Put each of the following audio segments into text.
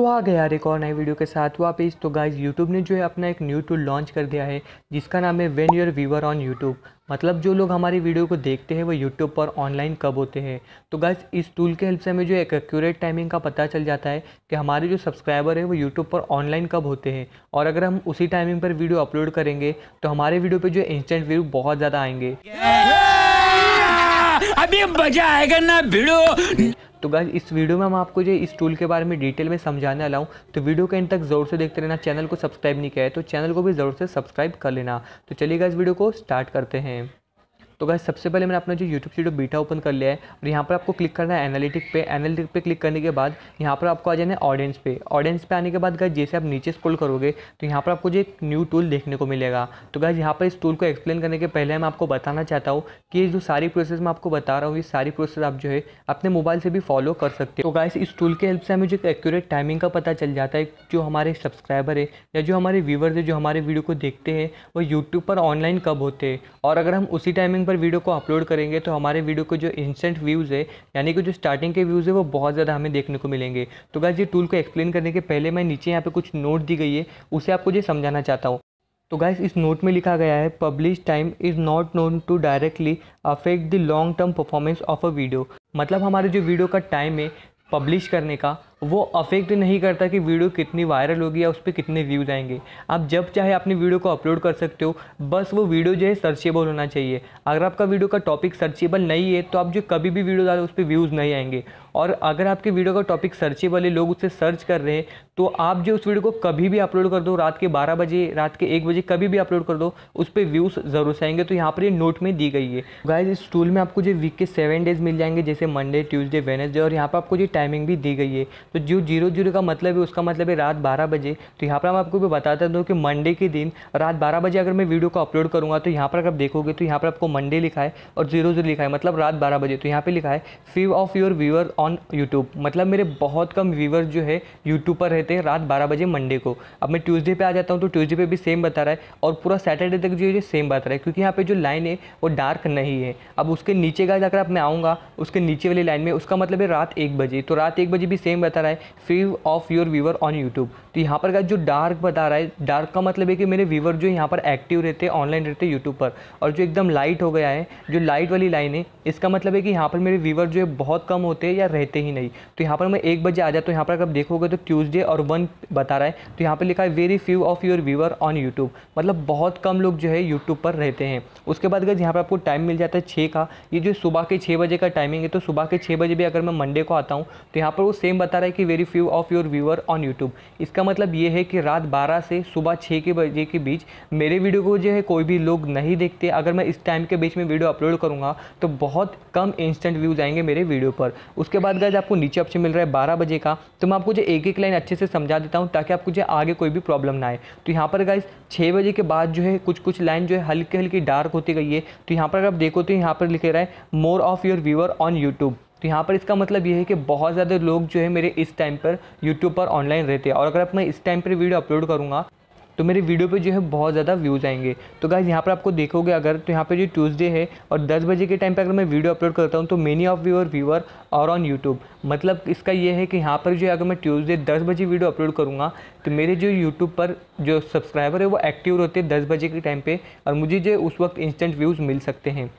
तो आ गया एक और नई वीडियो के साथ वापस। तो गाइज़ यूट्यूब ने जो है अपना एक न्यू टूल लॉन्च कर दिया है, जिसका नाम है when your viewer on YouTube मतलब जो लोग हमारी वीडियो को देखते हैं, वो यूट्यूब पर ऑनलाइन कब होते हैं? तो गाइज़ इस टूल के हेल्प से हमें जो एक एक्यूरेट टाइमिंग का पता चल जाता है कि हमारे जो सब्सक्राइबर है, वो यूट्यूब पर ऑनलाइन कब होते हैं। और अगर हम उसी टाइमिंग पर वीडियो अपलोड करेंगे तो हमारे वीडियो पर जो इंस्टेंट व्यू बहुत ज़्यादा आएँगे। अभी मज़ा आएगा ना भिड़ो। तो गाइज़ इस वीडियो में हम आपको जो इस टूल के बारे में डिटेल में समझाने वाला हूँ। तो वीडियो के इन तक ज़ोर से देखते रहना चैनल को सब्सक्राइब नहीं किया है तो चैनल को भी ज़रूर से सब्सक्राइब कर लेना। तो चलिए इस वीडियो को स्टार्ट करते हैं। तो गाइस सबसे पहले मैंने अपना जो यूट्यूब स्टूडियो बीटा ओपन कर लिया है और यहाँ पर आपको क्लिक करना है एनालिटिक पे। एनालिटिक पे क्लिक करने के बाद यहाँ पर आपको आ जाना है ऑडियंस पे। ऑडियंस पे आने के बाद गाइस जैसे आप नीचे स्क्रॉल करोगे तो यहाँ पर आपको जो एक न्यू टूल देखने को मिलेगा। तो गाइस यहाँ पर इस टूल को एक्सप्लेन करने के पहले मैं आपको बताना चाहता हूँ कि जो सारी प्रोसेस मैं आपको बता रहा हूँ, ये सारी प्रोसेस आप जो है अपने मोबाइल से भी फॉलो कर सकते हो। तो गाइस इस टूल के हेल्प से हमें जो एक्यूरेट टाइमिंग का पता चल जाता है जो हमारे सब्सक्राइबर है या जो हमारे व्यूवर्स है, जो हमारे वीडियो को देखते हैं, वो यूट्यूब पर ऑनलाइन कब होते हैं? और अगर हम उसी टाइमिंग पर वीडियो को अपलोड करेंगे तो हमारे वीडियो को जो इंस्टेंट व्यूज़ है, यानी कि जो स्टार्टिंग के व्यूज़ है, वो बहुत ज़्यादा हमें देखने को मिलेंगे। तो गाइज़ ये टूल को एक्सप्लेन करने के पहले मैं नीचे यहाँ पे कुछ नोट दी गई है, उसे आपको जो समझाना चाहता हूँ। तो गाइस इस नोट में लिखा गया है publish time is not known to directly affect the long term performance of a video मतलब हमारे जो वीडियो का टाइम है पब्लिश करने का वो अफेक्ट नहीं करता कि वीडियो कितनी वायरल होगी या उस पर कितने व्यूज़ आएँगे। आप जब चाहे अपनी वीडियो को अपलोड कर सकते हो, बस वो वीडियो जो है सर्चेबल होना चाहिए। अगर आपका वीडियो का टॉपिक सर्चेबल नहीं है तो आप जो कभी भी वीडियो डालो, उस पर व्यूज़ नहीं आएँगे। और अगर आपके वीडियो का टॉपिक सर्चेबल है, लोग उससे सर्च कर रहे हैं तो आप जो उस वीडियो को कभी भी अपलोड कर दो, रात के बारह बजे, रात के एक बजे कभी भी अपलोड कर दो, उस पर व्यूज़ ज़रूर से आएँगे। तो यहाँ पर ये नोट में दी गई है। गाइज़ इस टूल में आपको जो वीक के सेवन डेज़ मिल जाएँगे, जैसे मंडे ट्यूजडे वेनेसडे और यहाँ पर आपको जो टाइमिंग भी दी गई है। तो जो ज़ीरो ज़ीरो का मतलब है, उसका मतलब है रात बारह बजे। तो यहाँ पर मैं आपको भी बताता दूँ कि मंडे के दिन रात बारह बजे अगर मैं वीडियो को अपलोड करूँगा तो यहाँ पर अगर आप देखोगे तो यहाँ पर आपको मंडे लिखा है और ज़ीरो ज़ीरो लिखा है मतलब रात बारह बजे। तो यहाँ पर लिखा है few of your viewer on YouTube मतलब मेरे बहुत कम व्यूवर्स जो है यूट्यूब पर रहते हैं रात बारह बजे मंडे को। अब मैं ट्यूज़डे पर आ जाता हूँ तो ट्यूज़डे पर भी सेम बता रहा है और पूरा सैटरडे तक जो है सेम बता रहा है, क्योंकि यहाँ पर जो लाइन है, वो डार्क नहीं है। अब उसके नीचे का अगर मैं आऊँगा, उसके नीचे वाली लाइन में, उसका मतलब है रात एक बजे। तो रात एक बजे भी सेम बता रहा है। Few of your viewer on YouTube तो यहाँ पर जो डार्क बता रहा है डार्क का मतलब है कि मेरे व्यूवर जो यहाँ पर एक्टिव रहते हैं ऑनलाइन रहते हैं यूट्यूब पर, और जो एकदम लाइट हो गया है, जो लाइट वाली लाइन है, इसका मतलब है कि यहाँ पर मेरे व्यूवर जो है बहुत कम होते हैं या रहते ही नहीं। तो यहाँ पर मैं एक बजे आ जाता हूँ यहाँ पर अगर देखोगे तो ट्यूजडे और वन बता रहा है तो यहाँ पर लिखा है very few of your viewer on YouTube मतलब बहुत कम लोग जो है यूट्यूब पर रहते हैं। उसके बाद अगर यहाँ पर आपको टाइम मिल जाता है छः का। ये जो सुबह के छः बजे का टाइमिंग है तो सुबह के छः बजे भी अगर मैं मंडे को आता हूँ तो यहाँ पर वो सेम बता रहा है कि very few of your viewer on YouTube इसका मतलब ये है कि रात बारह से सुबह छः के बजे के बीच मेरे वीडियो को जो है कोई भी लोग नहीं देखते। अगर मैं इस टाइम के बीच में वीडियो अपलोड करूँगा तो बहुत कम इंस्टेंट व्यूज़ आएँगे मेरे वीडियो पर। उसके बाद गज आपको नीचे ऑप्शन मिल रहा है बारह बजे का। तो मैं आपको जो एक एक लाइन अच्छे से समझा देता हूँ, ताकि आपको जो आगे कोई भी प्रॉब्लम ना आए। तो यहाँ पर गाइज़ छः बजे के बाद जो है कुछ कुछ लाइन जो है हल्की हल्की डार्क होती गई है। तो यहाँ पर अगर आप देखो तो यहाँ पर लिखे रहा है more of your viewer on YouTube तो यहाँ पर इसका मतलब ये है कि बहुत ज़्यादा लोग जो है मेरे इस टाइम पर यूट्यूब पर ऑनलाइन रहते हैं। और अगर मैं इस टाइम पर वीडियो अपलोड करूँगा तो मेरे वीडियो पे जो है बहुत ज़्यादा व्यूज़ आएँगे। तो गाइज़ यहाँ पर आपको देखोगे अगर तो यहाँ पे जो ट्यूसडे है और 10 बजे के टाइम पे अगर मैं वीडियो अपलोड करता हूँ तो मेनी ऑफ़ व्यूअर व्यूअर और ऑन यूट्यूब मतलब इसका ये है कि यहाँ पर जो है अगर मैं ट्यूसडे 10 बजे वीडियो अपलोड करूँगा तो मेरे जो यूट्यूब पर जो सब्सक्राइबर है, वो एक्टिव रहते हैं दस बजे के टाइम पर और मुझे जो उस वक्त इंस्टेंट व्यूज़ मिल सकते हैं।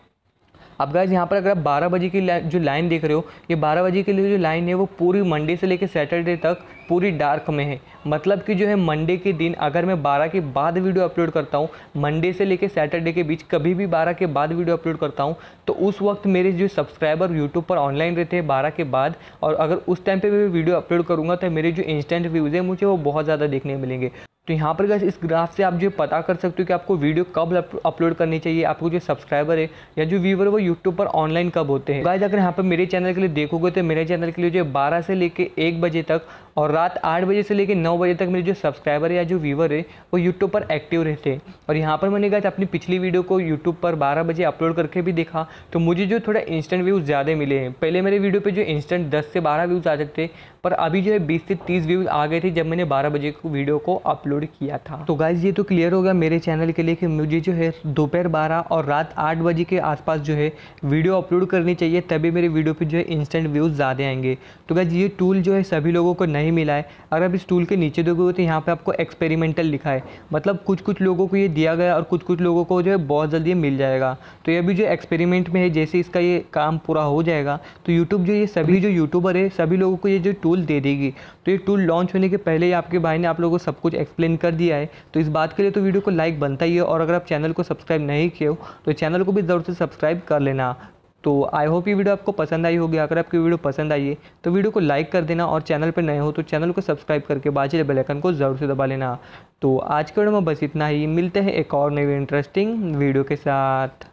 अब गाइज़ यहाँ पर अगर आप बारह बजे की जो लाइन देख रहे हो, ये बारह बजे के लिए जो लाइन है, वो पूरी मंडे से लेकर सैटरडे तक पूरी डार्क में है। मतलब कि जो है मंडे के दिन, अगर मैं 12 के बाद वीडियो अपलोड करता हूँ मंडे से लेकर सैटरडे के बीच कभी भी 12 के बाद वीडियो अपलोड करता हूँ तो उस वक्त मेरे जो सब्सक्राइबर यूट्यूब पर ऑनलाइन रहते हैं बारह के बाद, और अगर उस टाइम पर मैं वीडियो अपलोड करूँगा तो मेरे जो इंस्टेंट व्यूज़ है, मुझे वो बहुत ज़्यादा देखने मिलेंगे। तो यहाँ पर गैस इस ग्राफ से आप जो पता कर सकते हो कि आपको वीडियो कब अपलोड करनी चाहिए, आपको जो सब्सक्राइबर है या जो व्यूवर है, वो यूट्यूब पर ऑनलाइन कब होते हैं। गाइज़ अगर यहाँ पर मेरे चैनल के लिए देखोगे तो मेरे चैनल के लिए जो बारह से लेके एक बजे तक और रात आठ बजे से लेकर नौ बजे तक मेरे जो सब्सक्राइबर या जो व्यूवर है, वो यूट्यूब पर एक्टिव रहते हैं। और यहाँ पर मैंने कहा अपनी पिछली वीडियो को यूट्यूब पर बारह बजे अपलोड करके भी देखा तो मुझे जो थोड़ा इंस्टेंट व्यूज़ ज़्यादा मिले हैं। पहले मेरे वीडियो पर जो इंस्टेंट दस से बारह व्यूज़ आ जाते, पर अभी जो है बीस से तीस व्यूज़ आ गए थे जब मैंने बारह बजे वीडियो को अपलोड किया था। तो गाइज़ ये तो क्लियर हो गया मेरे चैनल के लिए कि मुझे जो है दोपहर बारह और रात आठ बजे के आसपास जो है वीडियो अपलोड करनी चाहिए, तभी मेरे वीडियो पर जो है इंस्टेंट व्यूज़ ज़्यादा आएँगे। तो गाइज़ ये टूल जो है सभी लोगों को नहीं मिला है। अगर आप इस टूल के नीचे देखोगे तो यहाँ पे आपको एक्सपेरिमेंटल लिखा है। मतलब कुछ कुछ लोगों को ये दिया गया और कुछ कुछ लोगों को जो है बहुत जल्दी मिल जाएगा। तो ये भी जो एक्सपेरिमेंट में है, जैसे इसका ये काम पूरा हो जाएगा तो यूट्यूब जो ये सभी जो यूट्यूबर है, सभी लोगों को ये जो टूल दे देगी। तो ये टूल लॉन्च होने के पहले ही आपके भाई ने आप लोगों को सब कुछ एक्सप्लेन कर दिया है। तो इस बात के लिए तो वीडियो को लाइक बनता ही है और अगर आप चैनल को सब्सक्राइब नहीं किए हो तो चैनल को भी ज़रूर से सब्सक्राइब कर लेना। तो आई होप ये वीडियो आपको पसंद आई होगी। अगर आपकी वीडियो पसंद आई है तो वीडियो को लाइक कर देना और चैनल पर नए हो तो चैनल को सब्सक्राइब करके बाजी बेल आइकन को ज़रूर से दबा लेना। तो आज के वीडियो में बस इतना ही। मिलते हैं एक और नई इंटरेस्टिंग वीडियो के साथ।